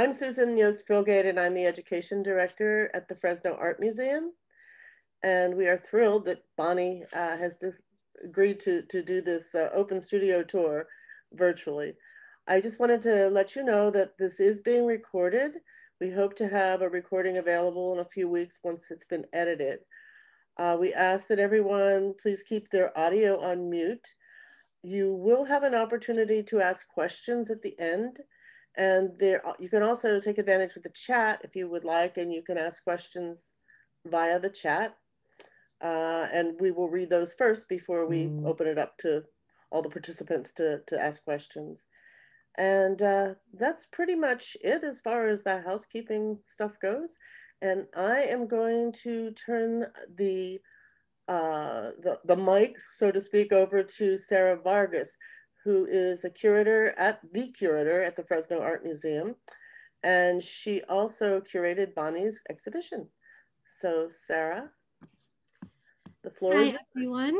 I'm Susan Yost Filgate and I'm the Education Director at the Fresno Art Museum. And we are thrilled that Bonnie uh, has agreed to, to do this uh, open studio tour virtually. I just wanted to let you know that this is being recorded. We hope to have a recording available in a few weeks once it's been edited. Uh, we ask that everyone please keep their audio on mute. You will have an opportunity to ask questions at the end. And there, you can also take advantage of the chat if you would like, and you can ask questions via the chat. Uh, and we will read those first before we mm. open it up to all the participants to, to ask questions. And uh, that's pretty much it as far as the housekeeping stuff goes. And I am going to turn the, uh, the, the mic, so to speak, over to Sarah Vargas, who is a curator at the curator at the Fresno Art Museum. And she also curated Bonnie's exhibition. So Sarah, the floor is. Hi, everyone.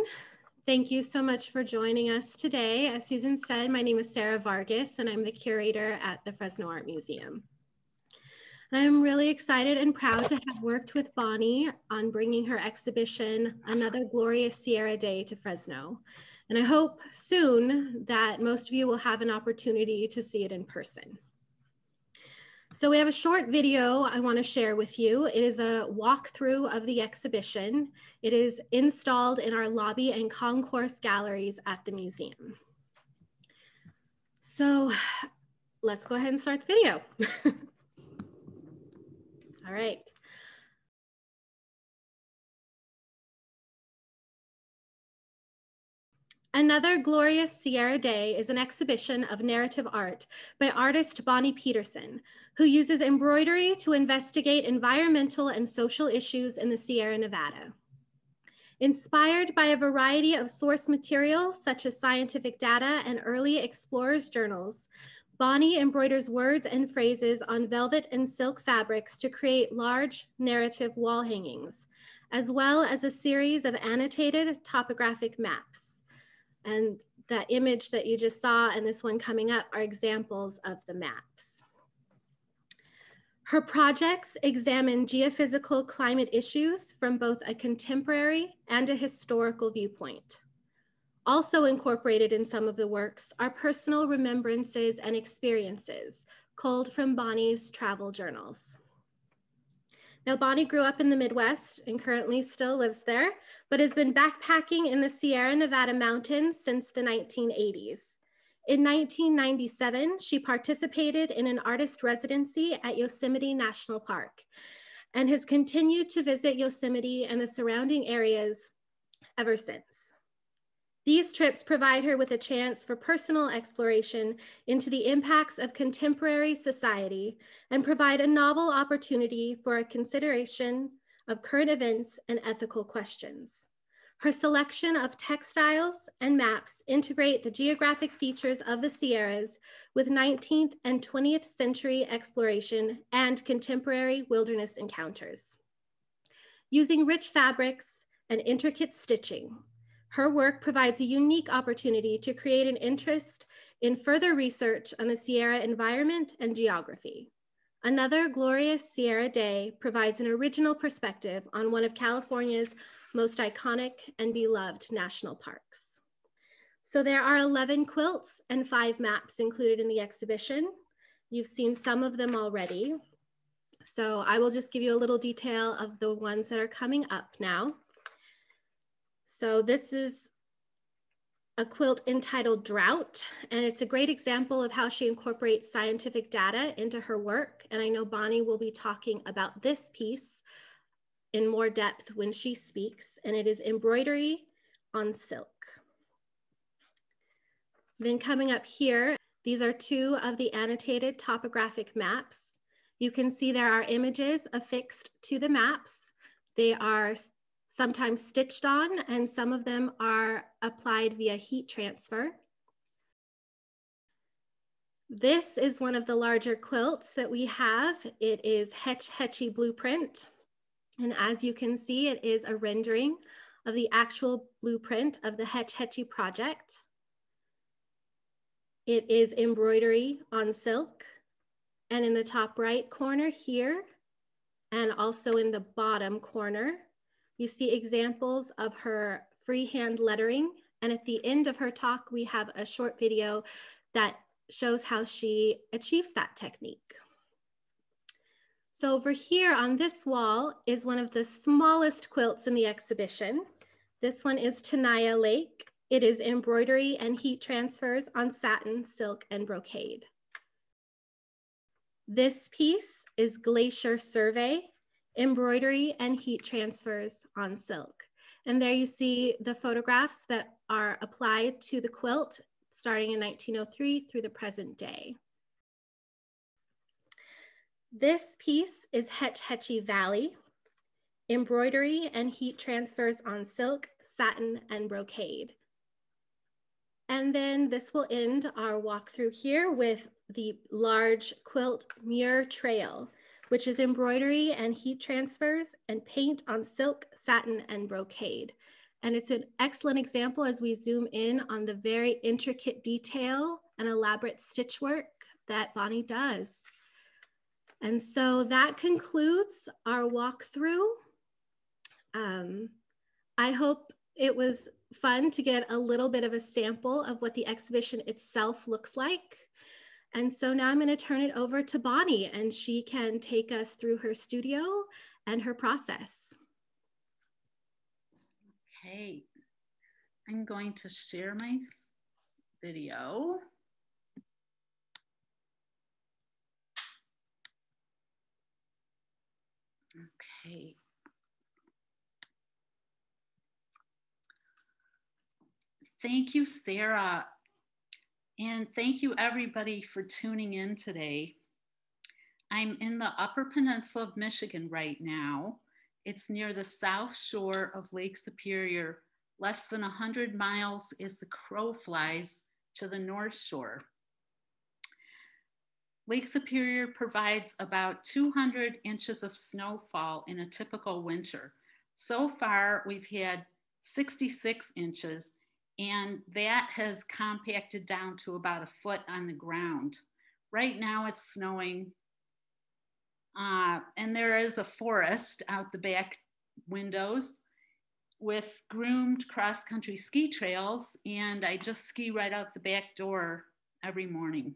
Thank you so much for joining us today. As Susan said, my name is Sarah Vargas and I'm the curator at the Fresno Art Museum. And I'm really excited and proud to have worked with Bonnie on bringing her exhibition, Another Glorious Sierra Day to Fresno. And I hope soon that most of you will have an opportunity to see it in person. So we have a short video I want to share with you. It is a walkthrough of the exhibition. It is installed in our lobby and concourse galleries at the museum. So let's go ahead and start the video. All right. Another Glorious Sierra Day is an exhibition of narrative art by artist Bonnie Peterson, who uses embroidery to investigate environmental and social issues in the Sierra Nevada. Inspired by a variety of source materials such as scientific data and early explorers' journals, Bonnie embroiders words and phrases on velvet and silk fabrics to create large narrative wall hangings, as well as a series of annotated topographic maps. And that image that you just saw and this one coming up are examples of the maps. Her projects examine geophysical climate issues from both a contemporary and a historical viewpoint. Also incorporated in some of the works are personal remembrances and experiences culled from Bonnie's travel journals. Now, Bonnie grew up in the Midwest and currently still lives there, but has been backpacking in the Sierra Nevada mountains since the 1980s. In 1997, she participated in an artist residency at Yosemite National Park and has continued to visit Yosemite and the surrounding areas ever since. These trips provide her with a chance for personal exploration into the impacts of contemporary society and provide a novel opportunity for a consideration of current events and ethical questions. Her selection of textiles and maps integrate the geographic features of the Sierras with 19th and 20th century exploration and contemporary wilderness encounters. Using rich fabrics and intricate stitching, her work provides a unique opportunity to create an interest in further research on the Sierra environment and geography. Another glorious Sierra day provides an original perspective on one of California's most iconic and beloved national parks. So there are 11 quilts and five maps included in the exhibition. You've seen some of them already. So I will just give you a little detail of the ones that are coming up now. So this is a quilt entitled Drought, and it's a great example of how she incorporates scientific data into her work. And I know Bonnie will be talking about this piece in more depth when she speaks, and it is embroidery on silk. Then coming up here, these are two of the annotated topographic maps. You can see there are images affixed to the maps. They are sometimes stitched on, and some of them are applied via heat transfer. This is one of the larger quilts that we have. It is Hetch Hetchy Blueprint. And as you can see, it is a rendering of the actual blueprint of the Hetch Hetchy project. It is embroidery on silk. And in the top right corner here, and also in the bottom corner, you see examples of her freehand lettering. And at the end of her talk, we have a short video that shows how she achieves that technique. So over here on this wall is one of the smallest quilts in the exhibition. This one is Tenaya Lake. It is embroidery and heat transfers on satin, silk, and brocade. This piece is Glacier Survey, embroidery and heat transfers on silk. And there you see the photographs that are applied to the quilt starting in 1903 through the present day. This piece is Hetch Hetchy Valley, embroidery and heat transfers on silk, satin, and brocade. And then this will end our walkthrough here with the large quilt Muir Trail, which is embroidery and heat transfers and paint on silk, satin, and brocade. And it's an excellent example as we zoom in on the very intricate detail and elaborate stitch work that Bonnie does. And so that concludes our walkthrough. Um, I hope it was fun to get a little bit of a sample of what the exhibition itself looks like. And so now I'm going to turn it over to Bonnie and she can take us through her studio and her process. Okay, I'm going to share my video. Okay. Thank you, Sarah. And thank you everybody for tuning in today. I'm in the Upper Peninsula of Michigan right now. It's near the south shore of Lake Superior, less than 100 miles as the crow flies to the north shore. Lake Superior provides about 200 inches of snowfall in a typical winter. So far, we've had 66 inches and that has compacted down to about a foot on the ground. Right now it's snowing, uh, and there is a forest out the back windows with groomed cross country ski trails, and I just ski right out the back door every morning.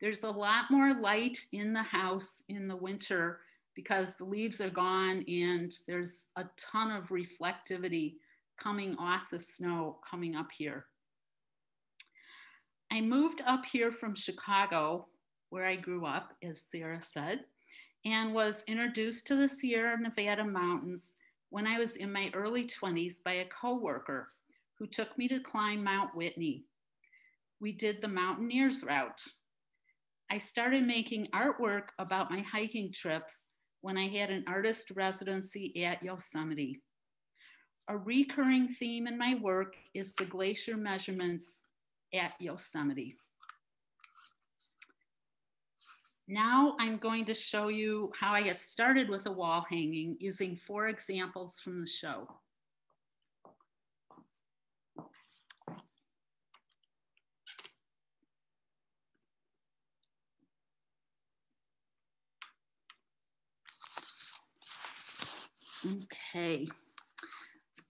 There's a lot more light in the house in the winter because the leaves are gone and there's a ton of reflectivity coming off the snow coming up here. I moved up here from Chicago, where I grew up, as Sarah said, and was introduced to the Sierra Nevada mountains when I was in my early 20s by a coworker who took me to climb Mount Whitney. We did the Mountaineers route. I started making artwork about my hiking trips when I had an artist residency at Yosemite. A recurring theme in my work is the glacier measurements at Yosemite. Now I'm going to show you how I get started with a wall hanging using four examples from the show. Okay.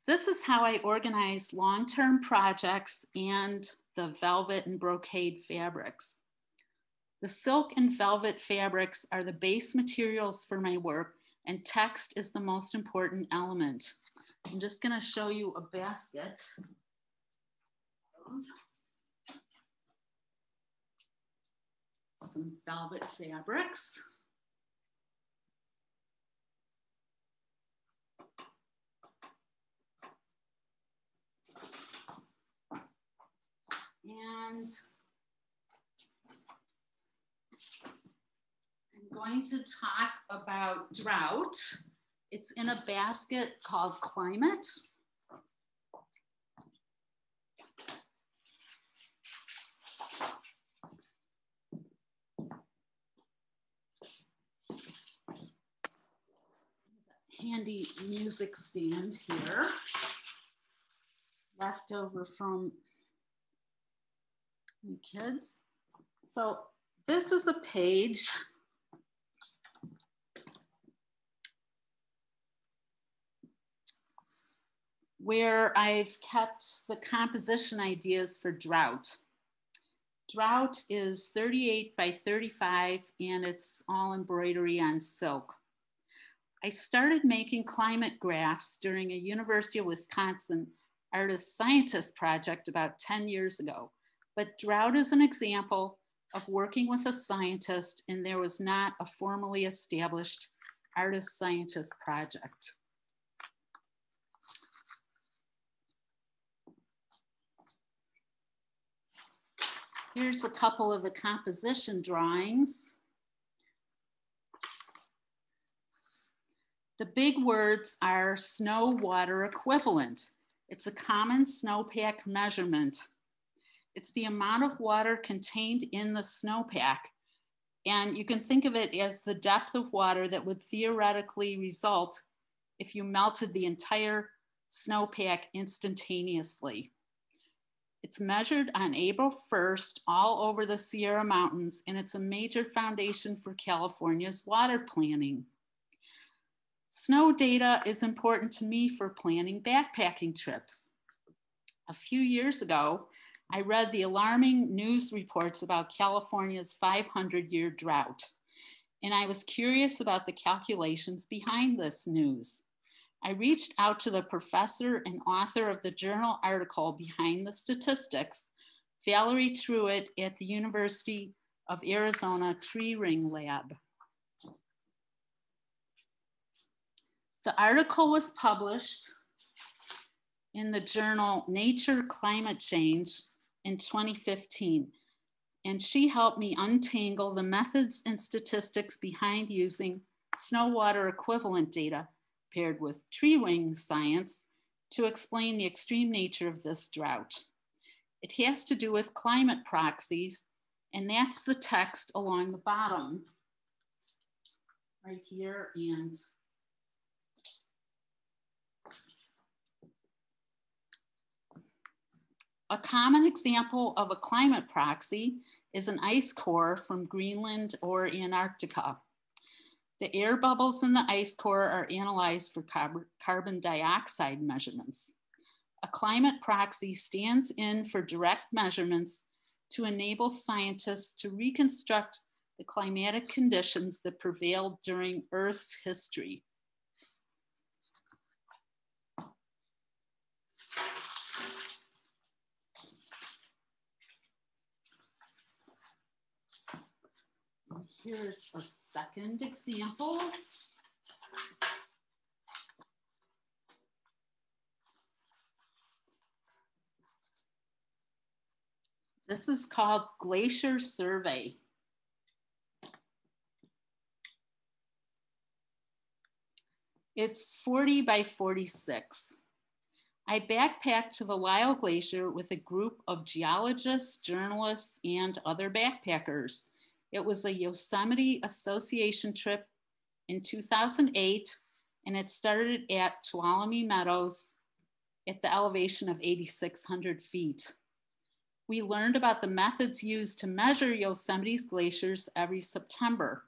This is how I organize long-term projects and the velvet and brocade fabrics. The silk and velvet fabrics are the base materials for my work and text is the most important element. I'm just gonna show you a basket. Of some velvet fabrics. And I'm going to talk about drought. It's in a basket called Climate. handy music stand here, left over from kids. So this is a page where I've kept the composition ideas for drought. Drought is 38 by 35 and it's all embroidery on silk. I started making climate graphs during a University of Wisconsin artist scientist project about 10 years ago. But drought is an example of working with a scientist and there was not a formally established artist scientist project. Here's a couple of the composition drawings. The big words are snow water equivalent. It's a common snowpack measurement. It's the amount of water contained in the snowpack. And you can think of it as the depth of water that would theoretically result if you melted the entire snowpack instantaneously. It's measured on April 1st all over the Sierra Mountains, and it's a major foundation for California's water planning. Snow data is important to me for planning backpacking trips. A few years ago, I read the alarming news reports about California's 500 year drought, and I was curious about the calculations behind this news. I reached out to the professor and author of the journal article behind the statistics, Valerie Trouet at the University of Arizona Tree Ring Lab. The article was published in the journal Nature Climate Change in 2015, and she helped me untangle the methods and statistics behind using snow water equivalent data paired with tree ring science to explain the extreme nature of this drought. It has to do with climate proxies, and that's the text along the bottom right here and A common example of a climate proxy is an ice core from Greenland or Antarctica. The air bubbles in the ice core are analyzed for carbon dioxide measurements. A climate proxy stands in for direct measurements to enable scientists to reconstruct the climatic conditions that prevailed during Earth's history. Here's a second example. This is called Glacier Survey. It's 40 by 46. I backpacked to the Lyell Glacier with a group of geologists, journalists, and other backpackers. It was a Yosemite Association trip in 2008, and it started at Tuolumne Meadows at the elevation of 8,600 feet. We learned about the methods used to measure Yosemite's glaciers every September.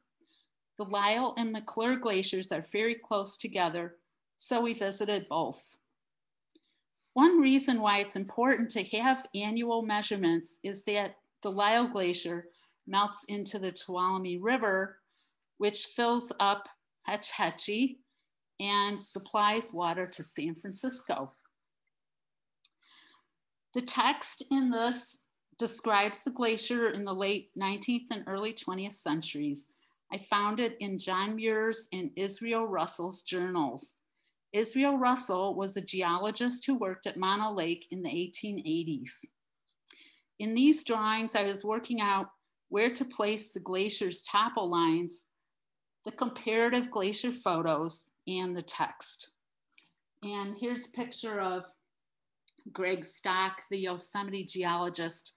The Lyell and McClure glaciers are very close together, so we visited both. One reason why it's important to have annual measurements is that the Lyell Glacier melts into the Tuolumne River, which fills up Hetch Hetchy and supplies water to San Francisco. The text in this describes the glacier in the late 19th and early 20th centuries. I found it in John Muir's and Israel Russell's journals. Israel Russell was a geologist who worked at Mono Lake in the 1880s. In these drawings, I was working out where to place the glacier's topo lines, the comparative glacier photos, and the text. And here's a picture of Greg Stock, the Yosemite geologist,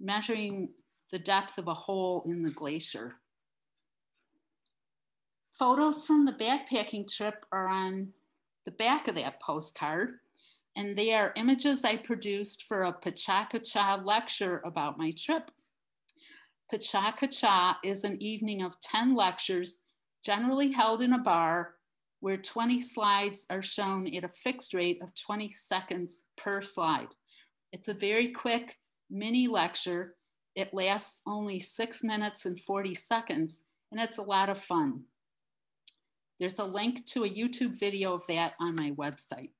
measuring the depth of a hole in the glacier. Photos from the backpacking trip are on the back of that postcard, and they are images I produced for a PechaKucha lecture about my trip. Pacha is an evening of 10 lectures, generally held in a bar, where 20 slides are shown at a fixed rate of 20 seconds per slide. It's a very quick mini lecture. It lasts only six minutes and 40 seconds, and it's a lot of fun. There's a link to a YouTube video of that on my website.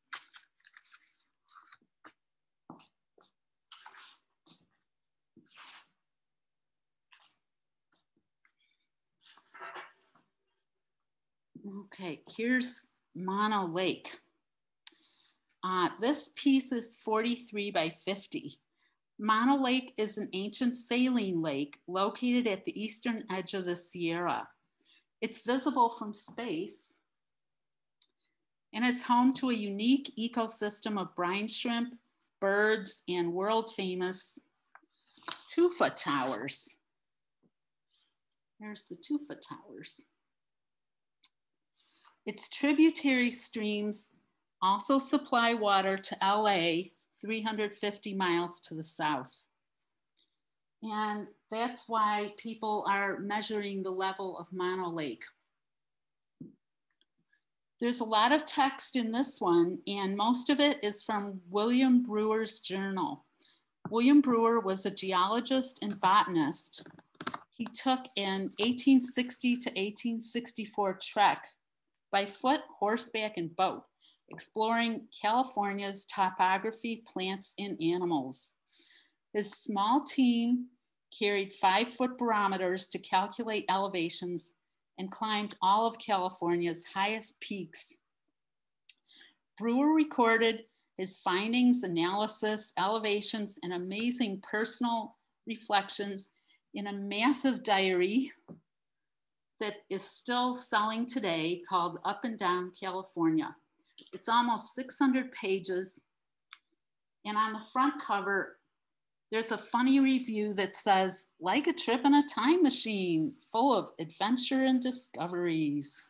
Okay, here's Mono Lake. Uh, this piece is 43 by 50. Mono Lake is an ancient saline lake located at the eastern edge of the Sierra. It's visible from space and it's home to a unique ecosystem of brine shrimp, birds, and world famous tufa towers. There's the tufa towers. Its tributary streams also supply water to LA 350 miles to the south. And that's why people are measuring the level of Mono Lake. There's a lot of text in this one, and most of it is from William Brewer's journal. William Brewer was a geologist and botanist. He took an 1860 to 1864 trek by foot, horseback, and boat, exploring California's topography, plants, and animals. His small team carried five foot barometers to calculate elevations and climbed all of California's highest peaks. Brewer recorded his findings, analysis, elevations, and amazing personal reflections in a massive diary that is still selling today called Up and Down California. It's almost 600 pages. And on the front cover, there's a funny review that says, like a trip in a time machine, full of adventure and discoveries.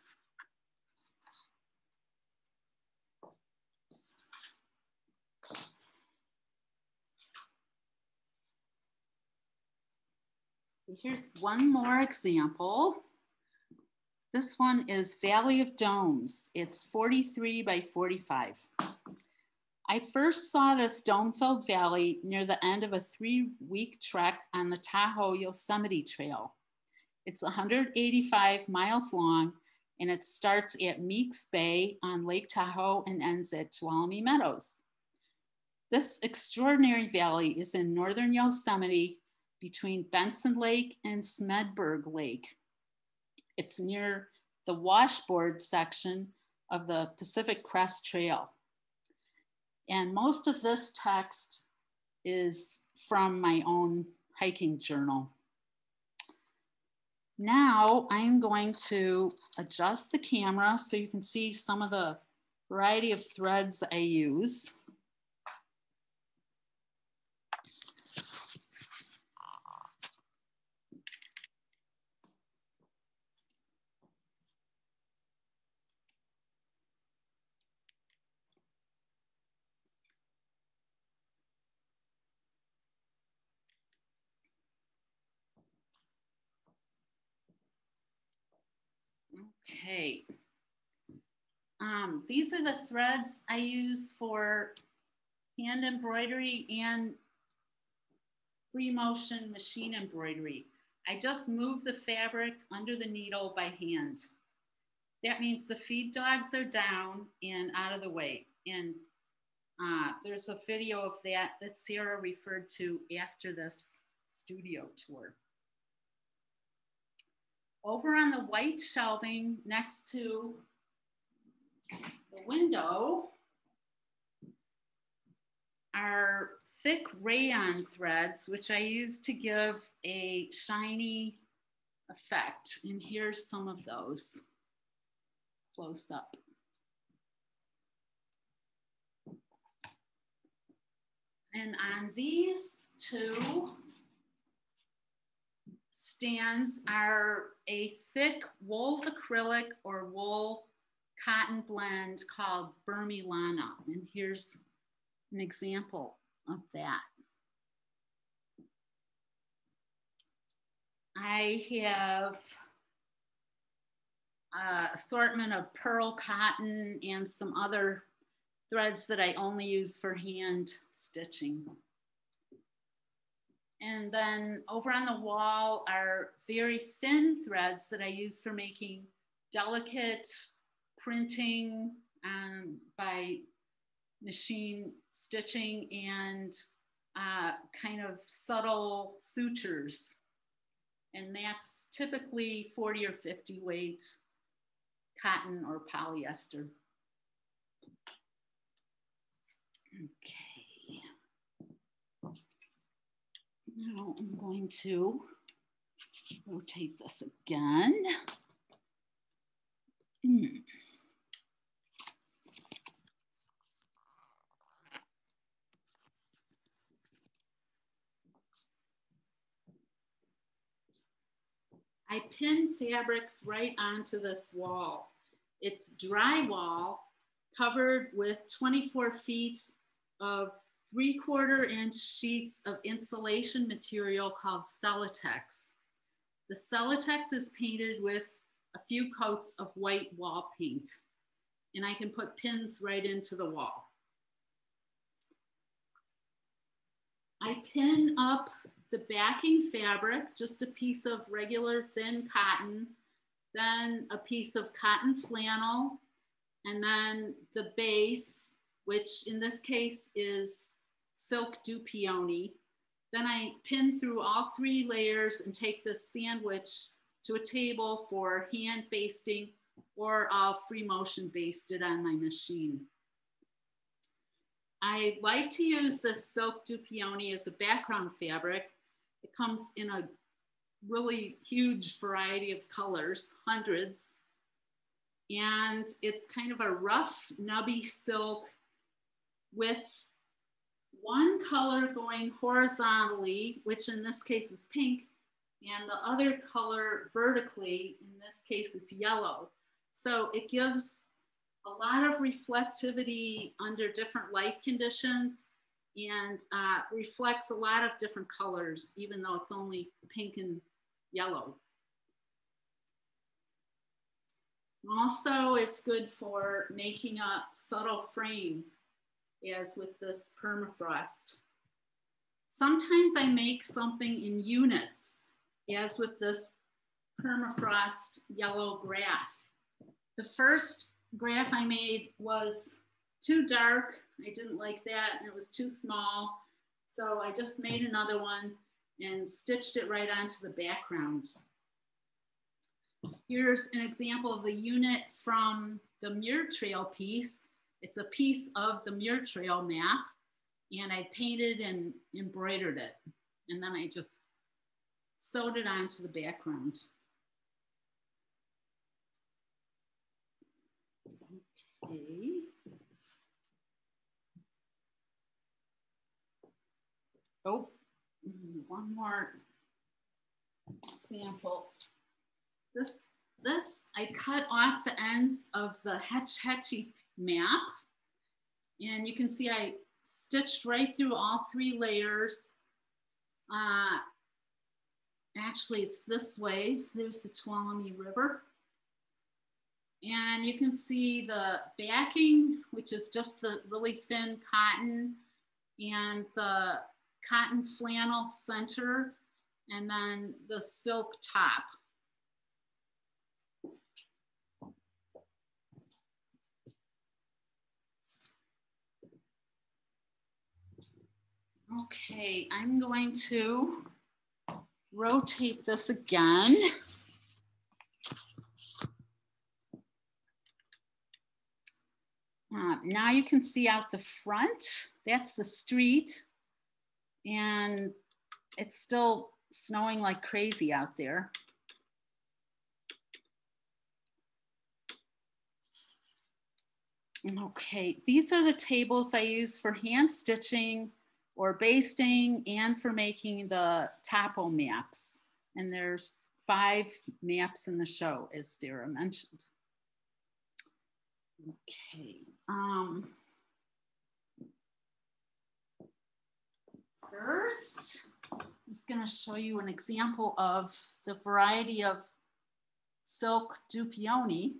Here's one more example. This one is Valley of Domes. It's 43 by 45. I first saw this dome-filled valley near the end of a three-week trek on the Tahoe Yosemite Trail. It's 185 miles long and it starts at Meeks Bay on Lake Tahoe and ends at Tuolumne Meadows. This extraordinary valley is in northern Yosemite between Benson Lake and Smedberg Lake. It's near the washboard section of the Pacific Crest Trail. And most of this text is from my own hiking journal. Now I'm going to adjust the camera so you can see some of the variety of threads I use. Okay. Um, these are the threads I use for hand embroidery and free motion machine embroidery. I just move the fabric under the needle by hand. That means the feed dogs are down and out of the way. And uh, there's a video of that that Sarah referred to after this studio tour. Over on the white shelving next to the window are thick rayon threads, which I use to give a shiny effect. And here's some of those close up. And on these two, stands are a thick wool acrylic or wool cotton blend called Burmilana. And here's an example of that. I have uh, assortment of pearl cotton and some other threads that I only use for hand stitching. And then over on the wall are very thin threads that I use for making delicate printing um, by machine stitching and uh, kind of subtle sutures. And that's typically 40 or 50 weight cotton or polyester. Okay. Now I'm going to rotate this again. Mm. I pin fabrics right onto this wall. It's drywall covered with 24 feet of three quarter inch sheets of insulation material called Celotex. The Celotex is painted with a few coats of white wall paint and I can put pins right into the wall. I pin up the backing fabric, just a piece of regular thin cotton, then a piece of cotton flannel, and then the base, which in this case is silk dupioni. Then I pin through all three layers and take this sandwich to a table for hand basting or I'll free motion baste it on my machine. I like to use the silk dupioni as a background fabric it comes in a really huge variety of colors, hundreds. And it's kind of a rough, nubby silk with one color going horizontally, which in this case is pink, and the other color vertically, in this case it's yellow. So it gives a lot of reflectivity under different light conditions and uh, reflects a lot of different colors, even though it's only pink and yellow. Also, it's good for making a subtle frame, as with this permafrost. Sometimes I make something in units, as with this permafrost yellow graph. The first graph I made was too dark I didn't like that and it was too small. So I just made another one and stitched it right onto the background. Here's an example of the unit from the Muir Trail piece. It's a piece of the Muir Trail map and I painted and embroidered it. And then I just sewed it onto the background. Okay. Oh, one more example. This, this, I cut off the ends of the Hetch Hetchy map. And you can see I stitched right through all three layers. Uh, actually, it's this way. There's the Tuolumne River. And you can see the backing, which is just the really thin cotton and the cotton flannel center, and then the silk top. Okay, I'm going to rotate this again. Uh, now you can see out the front, that's the street and it's still snowing like crazy out there. Okay, these are the tables I use for hand stitching or basting and for making the topo maps. And there's five maps in the show, as Sarah mentioned. Okay. Um, first, I'm just going to show you an example of the variety of silk dupioni.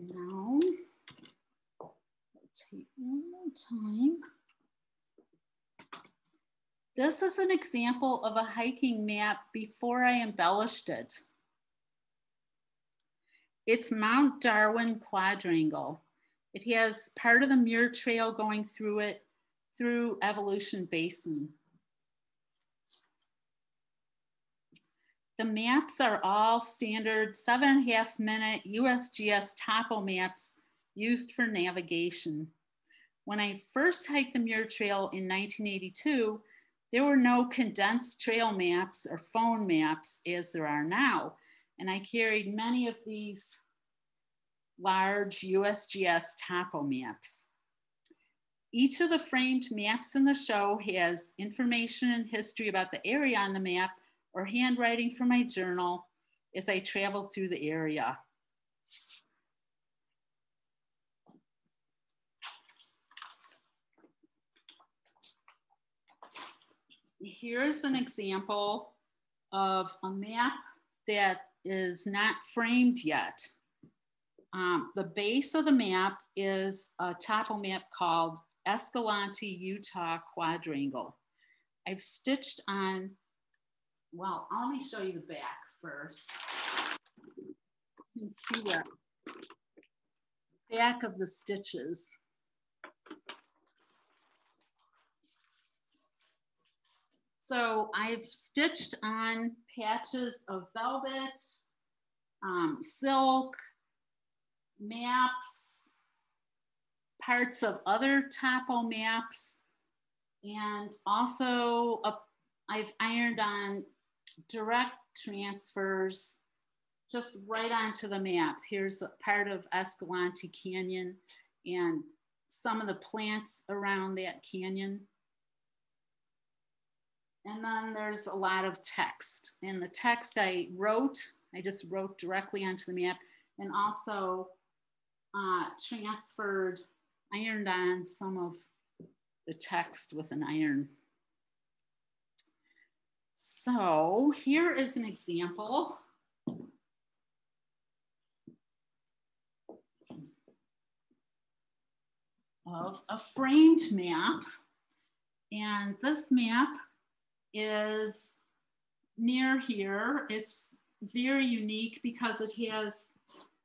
Now, take one more time. This is an example of a hiking map before I embellished it. It's Mount Darwin Quadrangle. It has part of the Muir Trail going through it through Evolution Basin. The maps are all standard seven and a half minute USGS topo maps used for navigation. When I first hiked the Muir Trail in 1982, there were no condensed trail maps or phone maps as there are now. And I carried many of these large USGS topo maps. Each of the framed maps in the show has information and history about the area on the map or handwriting from my journal as I traveled through the area. Here's an example of a map that is not framed yet. Um, the base of the map is a topo map called Escalante, Utah Quadrangle. I've stitched on, well, let me show you the back first. You can see the back of the stitches. So I've stitched on patches of velvet, um, silk, maps, parts of other topo maps, and also a, I've ironed on direct transfers just right onto the map. Here's a part of Escalante Canyon and some of the plants around that canyon. And then there's a lot of text. And the text I wrote, I just wrote directly onto the map and also uh, transferred, ironed on some of the text with an iron. So here is an example. of a framed map. And this map is near here. It's very unique because it has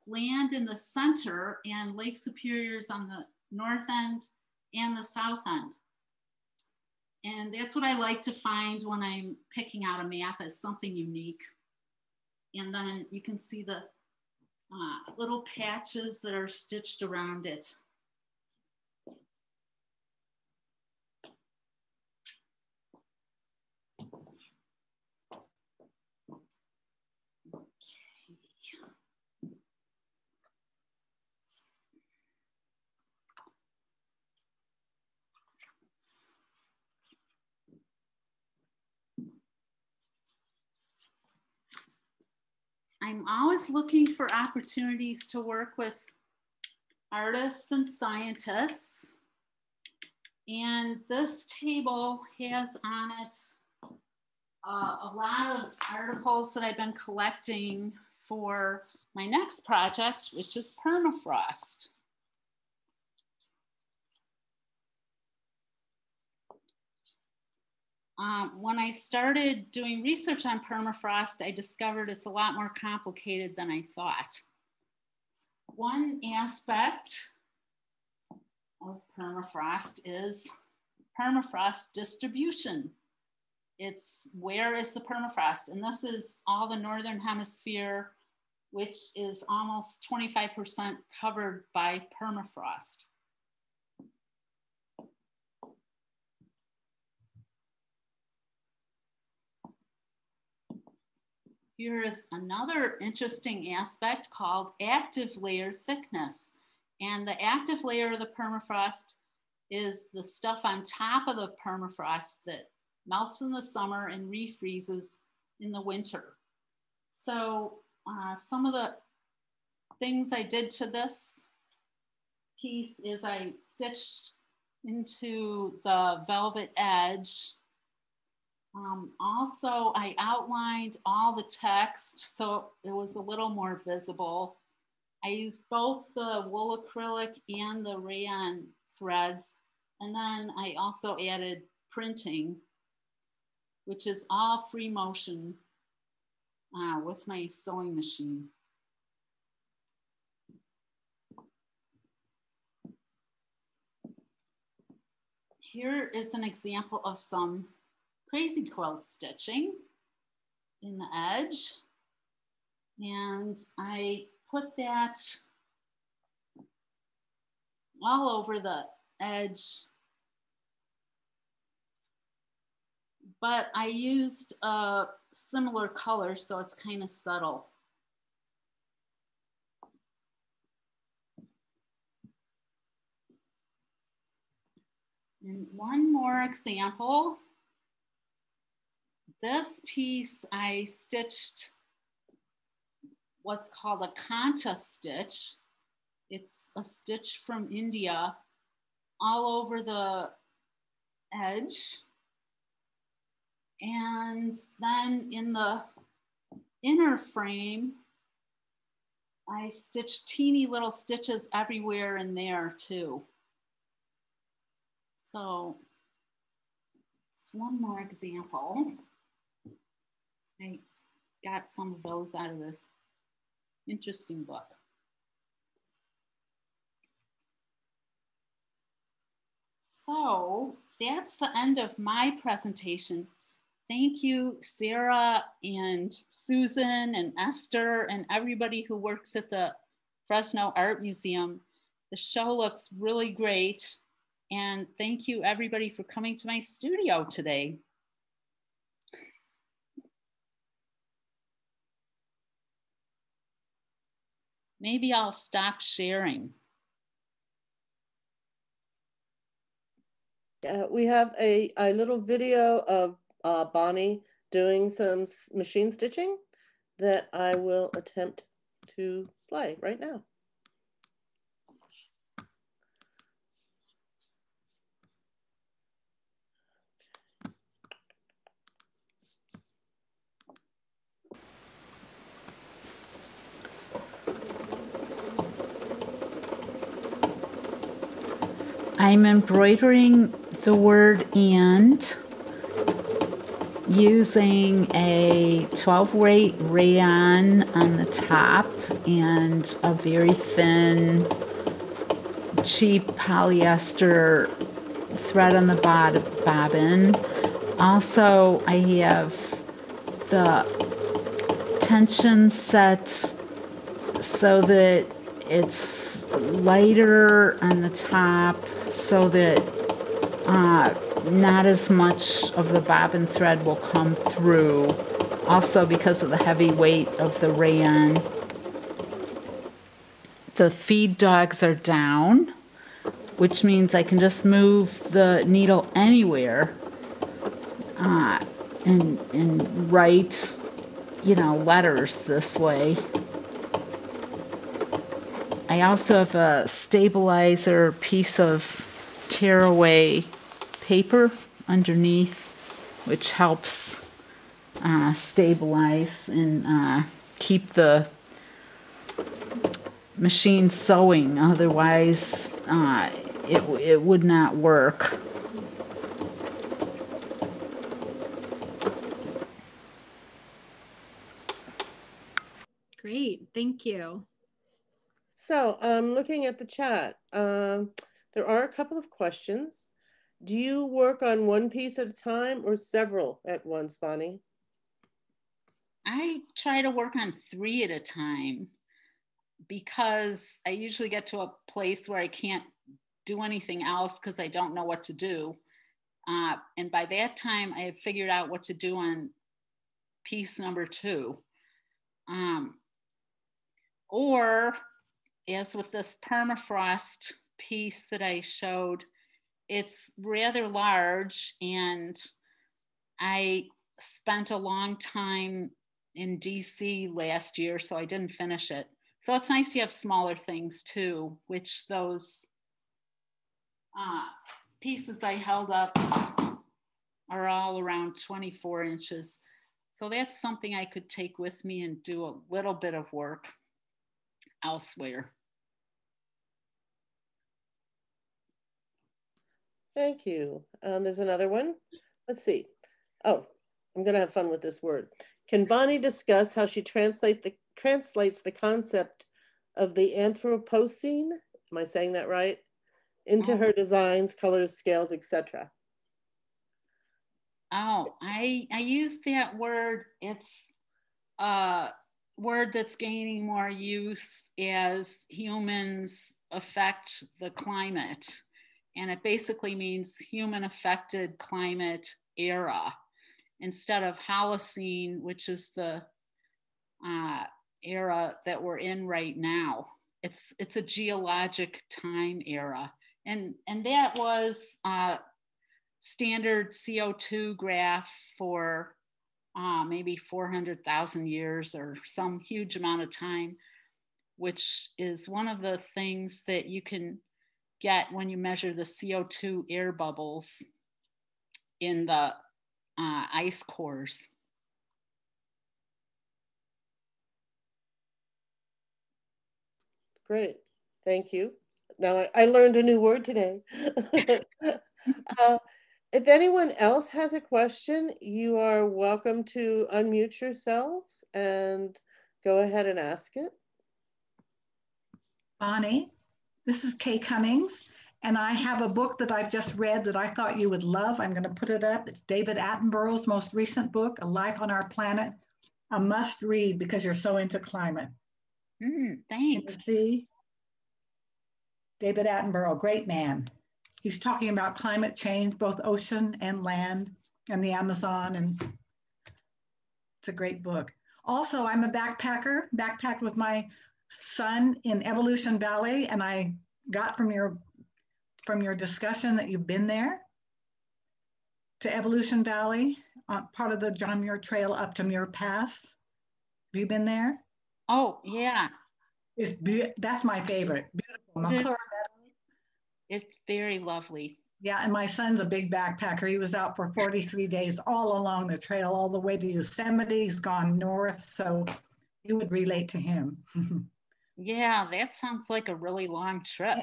land in the center and Lake Superior's on the north end and the south end. And that's what I like to find when I'm picking out a map as something unique. And then you can see the uh, little patches that are stitched around it. I'm always looking for opportunities to work with artists and scientists. And this table has on it uh, a lot of articles that I've been collecting for my next project, which is permafrost. Um, when I started doing research on permafrost, I discovered it's a lot more complicated than I thought. One aspect of permafrost is permafrost distribution. It's where is the permafrost? And this is all the Northern hemisphere, which is almost 25% covered by permafrost. Here is another interesting aspect called active layer thickness. And the active layer of the permafrost is the stuff on top of the permafrost that melts in the summer and refreezes in the winter. So uh, some of the things I did to this piece is I stitched into the velvet edge. Um, also, I outlined all the text so it was a little more visible. I used both the wool acrylic and the rayon threads. And then I also added printing, which is all free motion uh, with my sewing machine. Here is an example of some crazy quilt stitching in the edge. And I put that all over the edge. But I used a similar color, so it's kind of subtle. And one more example. This piece I stitched what's called a kantha stitch. It's a stitch from India all over the edge. And then in the inner frame, I stitched teeny little stitches everywhere in there too. So one more example. I got some of those out of this interesting book. So that's the end of my presentation. Thank you, Sarah and Susan and Esther and everybody who works at the Fresno Art Museum. The show looks really great. And thank you everybody for coming to my studio today. Maybe I'll stop sharing. Uh, we have a, a little video of uh, Bonnie doing some machine stitching that I will attempt to play right now. I'm embroidering the word and using a 12 weight rayon on the top and a very thin cheap polyester thread on the bottom bobbin. Also, I have the tension set so that it's lighter on the top so that uh, not as much of the bobbin thread will come through. Also because of the heavy weight of the rayon. The feed dogs are down, which means I can just move the needle anywhere uh, and, and write, you know, letters this way. I also have a stabilizer piece of tearaway paper underneath, which helps uh, stabilize and uh, keep the machine sewing. Otherwise, uh, it, it would not work. Great, thank you. So I'm um, looking at the chat. Um, there are a couple of questions. Do you work on one piece at a time or several at once, Bonnie? I try to work on three at a time because I usually get to a place where I can't do anything else because I don't know what to do. Uh, and by that time, I have figured out what to do on piece number two. Um, or as with this permafrost piece that I showed, it's rather large and I spent a long time in DC last year, so I didn't finish it. So it's nice to have smaller things too, which those uh, pieces I held up are all around 24 inches. So that's something I could take with me and do a little bit of work elsewhere. Thank you. Um, there's another one. Let's see. Oh, I'm going to have fun with this word. Can Bonnie discuss how she translate the, translates the concept of the Anthropocene, am I saying that right, into oh. her designs, colors, scales, etc.? Oh, I I use that word. It's a word that's gaining more use as humans affect the climate. And it basically means human affected climate era instead of Holocene, which is the uh, era that we're in right now. It's it's a geologic time era, and and that was uh, standard CO2 graph for uh, maybe 400,000 years or some huge amount of time, which is one of the things that you can get when you measure the CO2 air bubbles in the uh, ice cores. Great, thank you. Now I, I learned a new word today. uh, if anyone else has a question, you are welcome to unmute yourselves and go ahead and ask it. Bonnie, this is Kay Cummings, and I have a book that I've just read that I thought you would love. I'm going to put it up. It's David Attenborough's most recent book, A Life on Our Planet. A must read because you're so into climate. Mm, thanks. See, David Attenborough, great man. He's talking about climate change, both ocean and land, and the Amazon, and it's a great book. Also, I'm a backpacker, backpacked with my son in Evolution Valley, and I got from your from your discussion that you've been there to Evolution Valley, uh, part of the John Muir Trail up to Muir Pass. Have you been there? Oh yeah, it's be- that's my favorite. Beautiful. It's very lovely. Yeah, and my son's a big backpacker. He was out for 43 days all along the trail, all the way to Yosemite. He's gone north, so you would relate to him. yeah, that sounds like a really long trip.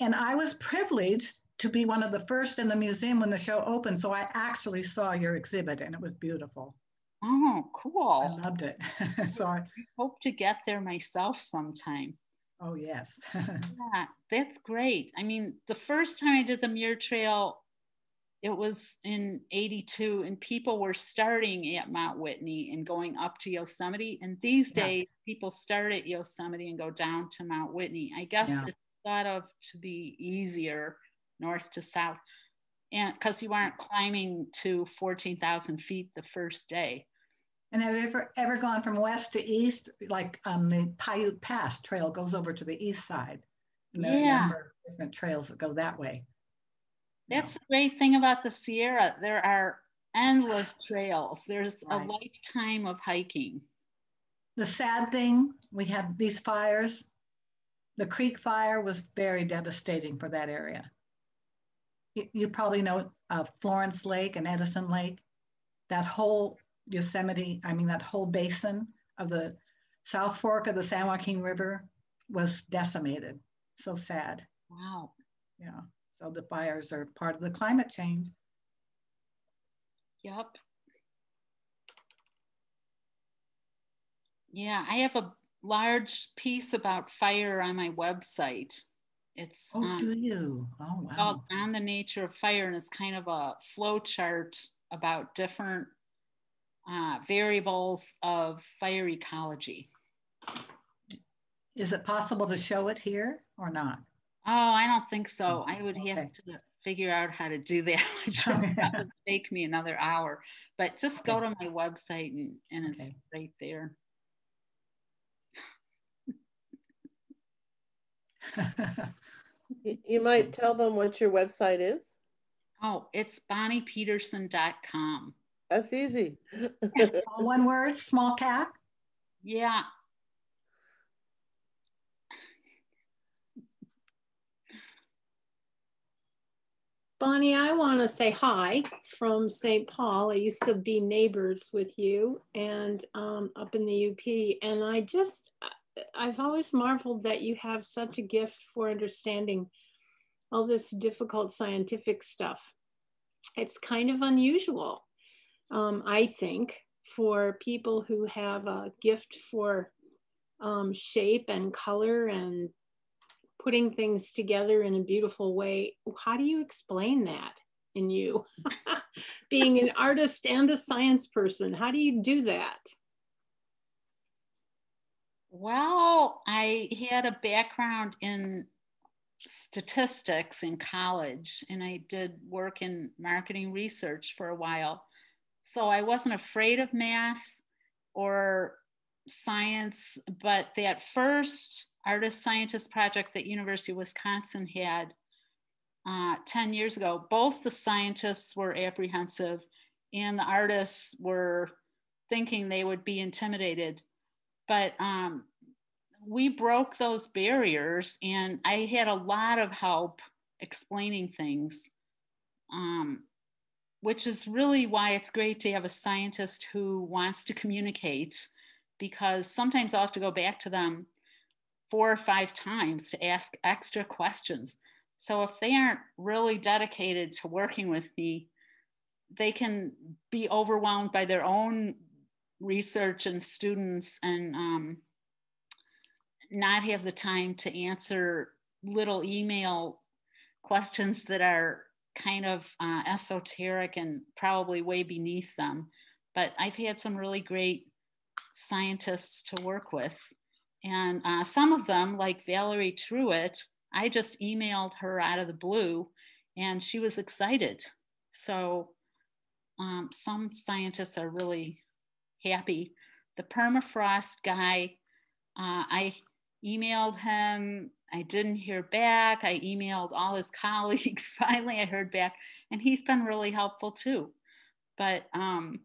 And I was privileged to be one of the first in the museum when the show opened. So I actually saw your exhibit and it was beautiful. Oh, cool. I loved it. so I hope to get there myself sometime. Oh, yes. yeah, that's great. I mean, the first time I did the Muir Trail, it was in 82, and people were starting at Mount Whitney and going up to Yosemite. And these yeah. days, people start at Yosemite and go down to Mount Whitney. I guess yeah. it's thought of to be easier north to south. And because you aren't climbing to 14,000 feet the first day. And have you ever ever gone from west to east? Like um, the Paiute Pass trail goes over to the east side. And there's yeah. a number of different trails that go that way. That's the great thing about the Sierra. There are endless trails. There's right. a lifetime of hiking. The sad thing, we had these fires. The creek fire was very devastating for that area. You, you probably know uh, Florence Lake and Edison Lake. That whole Yosemite, I mean, that whole basin of the South Fork of the San Joaquin River was decimated. So sad. Wow. Yeah. So the fires are part of the climate change. Yep. Yeah, I have a large piece about fire on my website. It's oh, um, do you? Oh, wow. Called on the nature of fire, and it's kind of a flow chart about different uh, variables of fire ecology. Is it possible to show it here or not? Oh, I don't think so. I would okay. have to figure out how to do that, which would take me another hour. But just okay. go to my website and, and it's okay. right there. you might tell them what your website is. Oh, it's bonniepeterson.com. That's easy. One word, small cat. Yeah. Bonnie, I want to say hi from St. Paul. I used to be neighbors with you and um, up in the UP. And I just, I've always marveled that you have such a gift for understanding all this difficult scientific stuff. It's kind of unusual, um, I think, for people who have a gift for um, shape and color and putting things together in a beautiful way. How do you explain that in you? Being an artist and a science person, how do you do that? Well, I had a background in statistics in college and I did work in marketing research for a while. So I wasn't afraid of math or science, but that first artist scientist project that University of Wisconsin had uh, 10 years ago, both the scientists were apprehensive and the artists were thinking they would be intimidated. But um, we broke those barriers and I had a lot of help explaining things, um, which is really why it's great to have a scientist who wants to communicate because sometimes I'll have to go back to them four or five times to ask extra questions. So if they aren't really dedicated to working with me, they can be overwhelmed by their own research and students and um, not have the time to answer little email questions that are kind of uh, esoteric and probably way beneath them. But I've had some really great scientists to work with and uh, some of them, like Valerie Trouet, I just emailed her out of the blue and she was excited. So um, some scientists are really happy. The permafrost guy, uh, I emailed him. I didn't hear back. I emailed all his colleagues. Finally, I heard back, and he's been really helpful too. But um,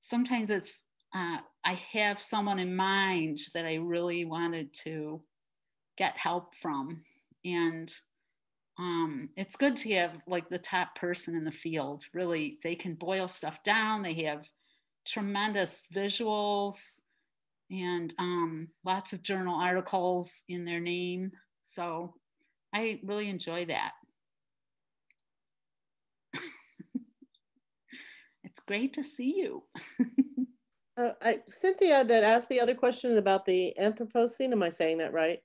sometimes it's uh, I have someone in mind that I really wanted to get help from. And um, it's good to have like the top person in the field. Really, they can boil stuff down. They have tremendous visuals and um, lots of journal articles in their name. So I really enjoy that. it's great to see you. Uh, I, Cynthia that asked the other question about the Anthropocene, am I saying that right?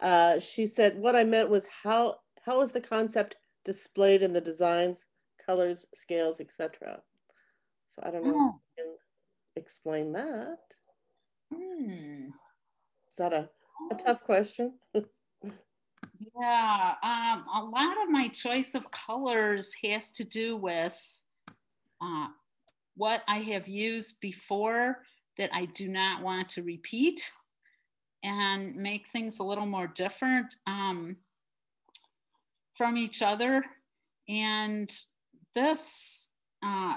Uh, she said, what I meant was how, how is the concept displayed in the designs, colors, scales, etc. So I don't know oh. if you can explain that. Hmm. Is that a, a tough question? yeah, um, a lot of my choice of colors has to do with uh, what I have used before that I do not want to repeat and make things a little more different um, from each other. And this uh,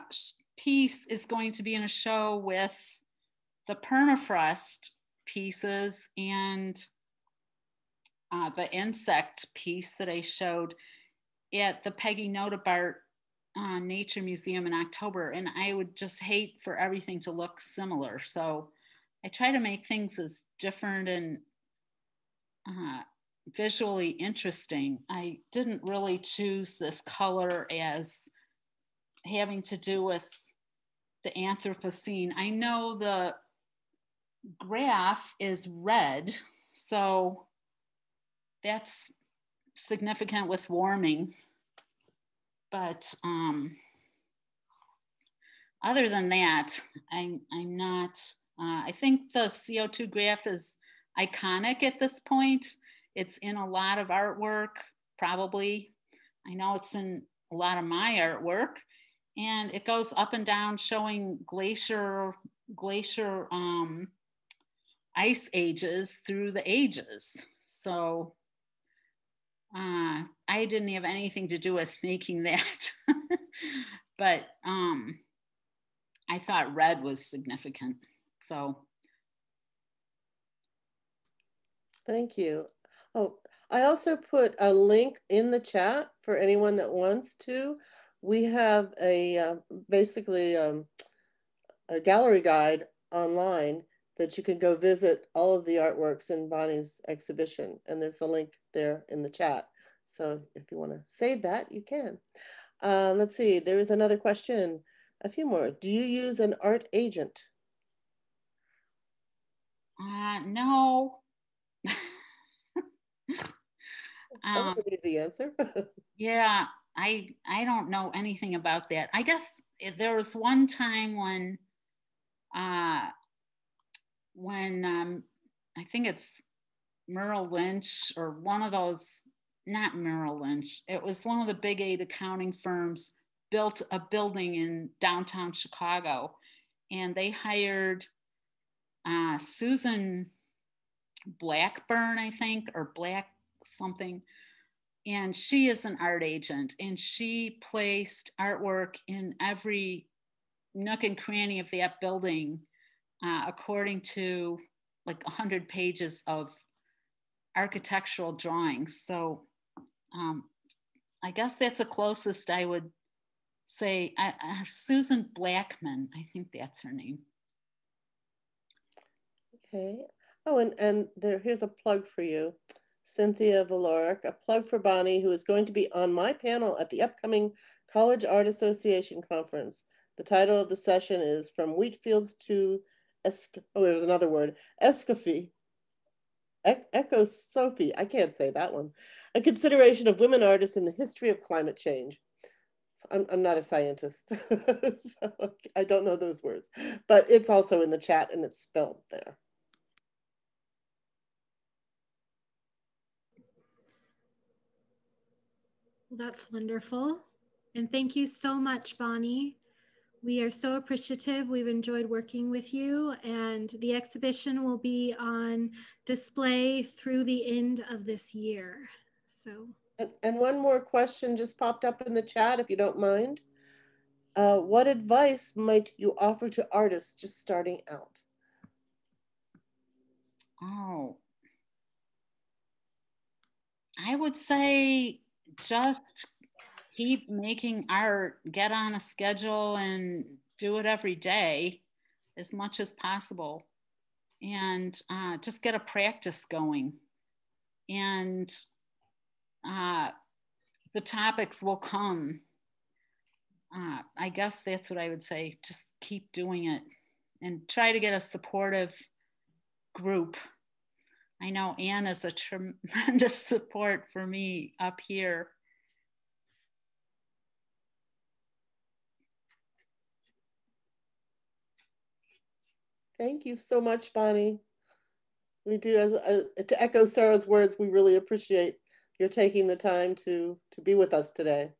piece is going to be in a show with the permafrost pieces and uh, the insect piece that I showed at the Peggy Notebaert uh, Nature Museum in October, and I would just hate for everything to look similar. So I try to make things as different and uh, visually interesting. I didn't really choose this color as having to do with the Anthropocene. I know the graph is red, so that's significant with warming but um, other than that, I'm, I'm not, uh, I think the CO2 graph is iconic at this point. It's in a lot of artwork, probably. I know it's in a lot of my artwork. And it goes up and down showing glacier, glacier um, ice ages through the ages. So uh, I didn't have anything to do with making that, but um, I thought red was significant. So. Thank you. Oh, I also put a link in the chat for anyone that wants to. We have a uh, basically um, a gallery guide online that you can go visit all of the artworks in Bonnie's exhibition. And there's a link there in the chat. So if you want to save that, you can. Uh, let's see, there is another question. A few more. Do you use an art agent? Uh, no. um, easy answer. yeah, I I don't know anything about that. I guess there was one time when uh when um I think it's Merrill Lynch or one of those not Merrill Lynch. It was one of the big eight accounting firms built a building in downtown Chicago and they hired uh, Susan Blackburn, I think, or Black something. And she is an art agent and she placed artwork in every nook and cranny of that building uh, according to like 100 pages of architectural drawings. So um, I guess that's the closest I would say. Uh, uh, Susan Blackman, I think that's her name. Okay. Oh, and, and there, here's a plug for you. Cynthia Valoric, a plug for Bonnie, who is going to be on my panel at the upcoming College Art Association Conference. The title of the session is From Wheatfields to, Esc oh, there's another word, Escoffieh. E Ecosophy, I can't say that one. A consideration of women artists in the history of climate change. I'm, I'm not a scientist, so I don't know those words, but it's also in the chat and it's spelled there. That's wonderful. And thank you so much, Bonnie. We are so appreciative. We've enjoyed working with you, and the exhibition will be on display through the end of this year. So, and, and one more question just popped up in the chat, if you don't mind. Uh, what advice might you offer to artists just starting out? Oh, I would say just keep making art, get on a schedule and do it every day as much as possible. And uh, just get a practice going. And uh, the topics will come. Uh, I guess that's what I would say. Just keep doing it and try to get a supportive group I know Anne is a tremendous support for me up here. Thank you so much, Bonnie. We do, as, as to echo Sarah's words, we really appreciate your taking the time to to be with us today.